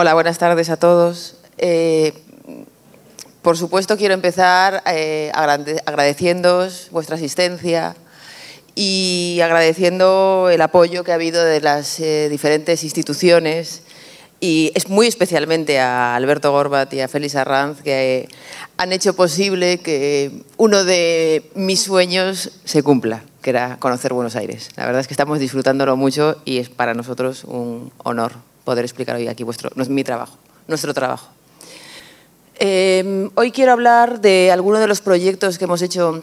Hola, buenas tardes a todos. Eh, por supuesto, quiero empezar eh, agradeciéndoos vuestra asistencia y agradeciendo el apoyo que ha habido de las eh, diferentes instituciones y es muy especialmente a Alberto Gorbat y a Félix Arranz que han hecho posible que uno de mis sueños se cumpla, que era conocer Buenos Aires. La verdad es que estamos disfrutándolo mucho y es para nosotros un honor poder explicar hoy aquí vuestro, mi trabajo, nuestro trabajo. Em, hoy quiero hablar de algunos de los proyectos que hemos hecho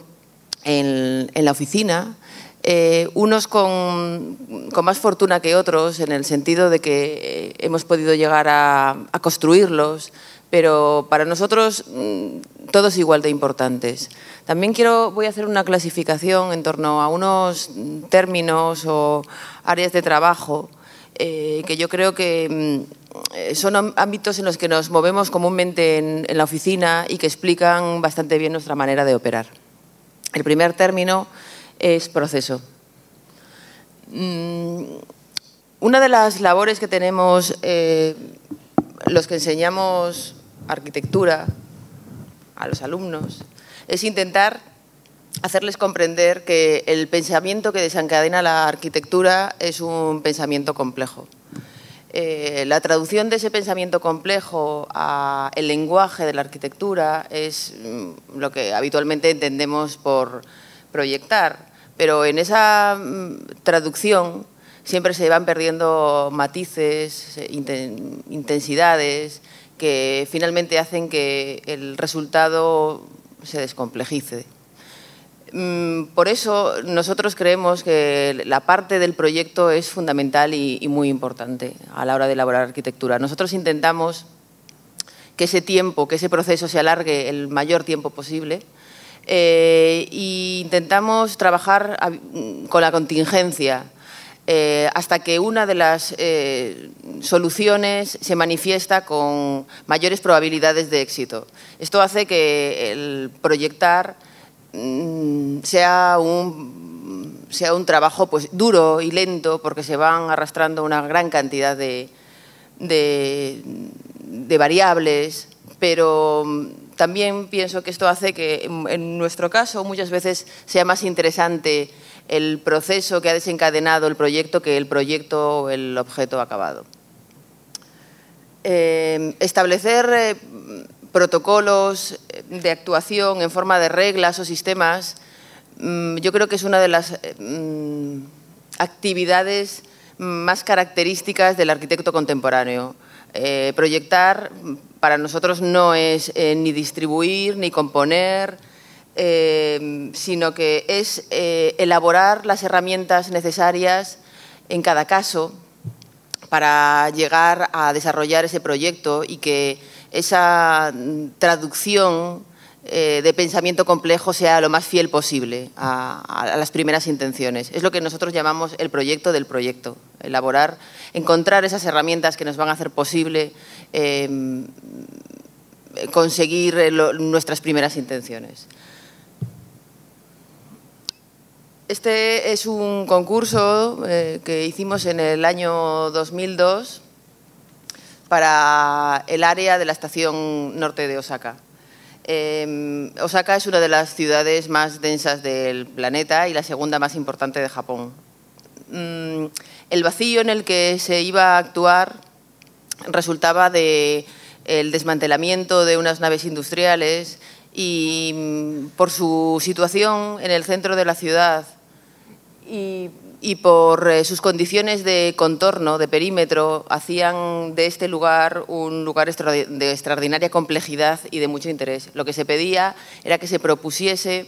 en, la oficina, eh, unos con, más fortuna que otros, en el sentido de que eh, hemos podido llegar a, construirlos, pero para nosotros mm, todos igual de importantes. También quiero, voy a hacer una clasificación en torno a unos términos o áreas de trabajo eh, que yo creo que mm, son ámbitos en los que nos movemos comúnmente en, la oficina y que explican bastante bien nuestra manera de operar. El primer término es proceso. Mm, una de las labores que tenemos eh, los que enseñamos arquitectura a los alumnos es intentar hacerles comprender que el pensamiento que desencadena la arquitectura es un pensamiento complejo. Eh, la traducción de ese pensamiento complejo al lenguaje de la arquitectura es mm, lo que habitualmente entendemos por proyectar, pero en esa mm, traducción siempre se van perdiendo matices, intensidades, que finalmente hacen que el resultado se descomplejice. Mm, por eso nosotros creemos que la parte del proyecto es fundamental y, muy importante a la hora de elaborar arquitectura. Nosotros intentamos que ese tiempo, que ese proceso se alargue el mayor tiempo posible e intentamos trabajar con la contingencia eh, hasta que una de las eh, soluciones se manifiesta con mayores probabilidades de éxito. Esto hace que el proyectar mm, sea un, sea un trabajo pues, duro y lento porque se van arrastrando una gran cantidad de, de variables, pero mm, también pienso que esto hace que en nuestro caso muchas veces sea más interesante el proceso que ha desencadenado el proyecto que el proyecto o el objeto acabado. Eh, establecer eh, protocolos de actuación en forma de reglas o sistemas, mm, yo creo que es una de las eh, mm, actividades más características del arquitecto contemporáneo. proyectar para nosotros no es ni distribuir, ni componer, eh, sino que es eh, elaborar las herramientas necesarias en cada caso para llegar a desarrollar ese proyecto y que esa traducción eh, de pensamiento complejo sea lo más fiel posible a, las primeras intenciones. Es lo que nosotros llamamos el proyecto del proyecto, elaborar, encontrar esas herramientas que nos van a hacer posible conseguir nuestras primeras intenciones. Este es un concurso eh, que hicimos en el año 2002 para el área de la estación norte de Osaka. Em, Osaka es una de las ciudades más densas del planeta y la segunda más importante de Japón. Mm, el vacío en el que se iba a actuar resultaba del desmantelamiento de unas naves industriales y mm, por su situación en el centro de la ciudad y, por eh, sus condiciones de contorno, de perímetro, hacían de este lugar un lugar de extraordinaria complejidad y de mucho interés. Lo que se pedía era que se propusiese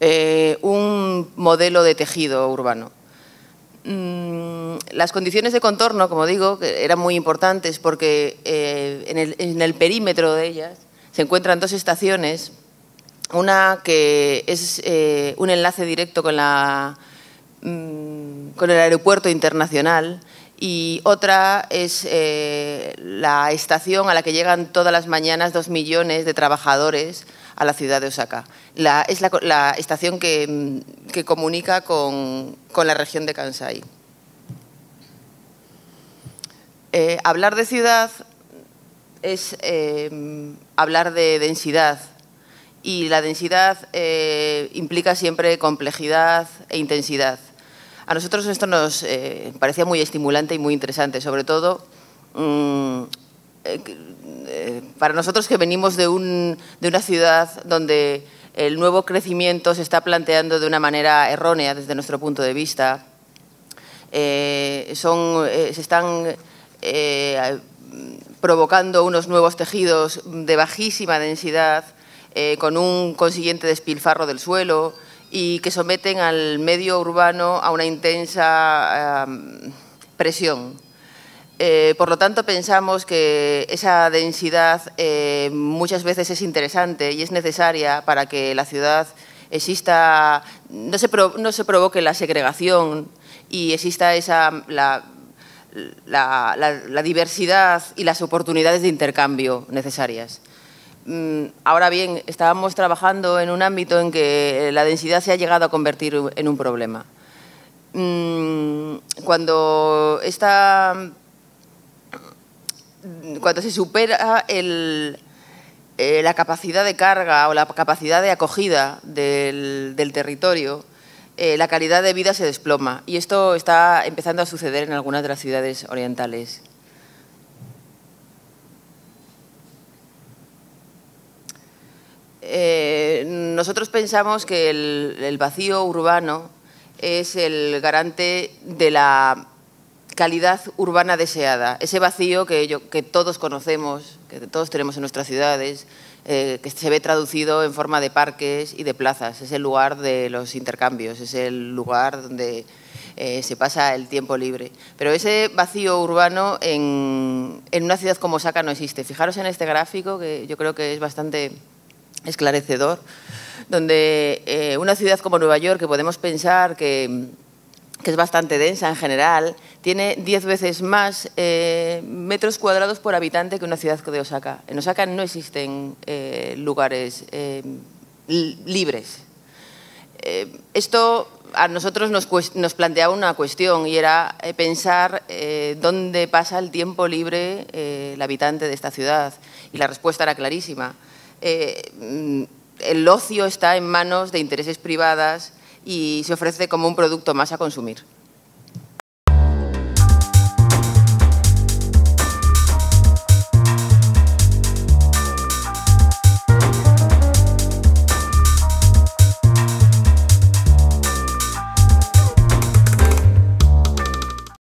eh, un modelo de tejido urbano. Mm, las condiciones de contorno, como digo, eran muy importantes porque eh, en el perímetro de ellas se encuentran dos estaciones una que es un enlace directo con, la, con el aeropuerto internacional y otra es eh, la estación a la que llegan todas las mañanas dos millones de trabajadores a la ciudad de Osaka. es la, estación que, mm, que comunica con, con, la región de Kansai. Eh, hablar de ciudad es hablar de densidad y la densidad implica siempre complejidad e intensidad. A nosotros esto nos parecía muy estimulante y muy interesante, sobre todo mm, para nosotros que venimos de, de una ciudad donde el nuevo crecimiento se está planteando de una manera errónea desde nuestro punto de vista. Eh, son, eh, se están eh, provocando unos nuevos tejidos de bajísima densidad con un consiguiente despilfarro del suelo y que someten al medio urbano a una intensa presión. Eh, por lo tanto, pensamos que esa densidad eh, muchas veces es interesante y es necesaria para que la ciudad exista, no se, no se provoque la segregación y exista esa, la, la, diversidad y las oportunidades de intercambio necesarias. Mm, ahora bien, estábamos trabajando en un ámbito en que la densidad se ha llegado a convertir en un problema. Mm, cuando esta cuando se supera eh, la capacidad de carga o la capacidad de acogida del, territorio, eh, la calidad de vida se desploma. Y esto está empezando a suceder en algunas de las ciudades orientales. Eh, nosotros pensamos que el vacío urbano es el garante de la calidad urbana deseada, ese vacío que, que todos conocemos, que todos tenemos en nuestras ciudades, eh, que se ve traducido en forma de parques y de plazas. Es el lugar de los intercambios, es el lugar donde eh, se pasa el tiempo libre. Pero ese vacío urbano en, una ciudad como Osaka no existe. Fijaros en este gráfico, que yo creo que es bastante esclarecedor, donde eh, una ciudad como Nueva York, que podemos pensar que es bastante densa en general, tiene 10 veces más eh, metros cuadrados por habitante que una ciudad de Osaka. En Osaka no existen eh, lugares libres. esto a nosotros nos, nos, planteaba una cuestión y era pensar dónde pasa el tiempo libre el habitante de esta ciudad. Y la respuesta era clarísima. El ocio está en manos de intereses privadas y se ofrece como un producto más a consumir.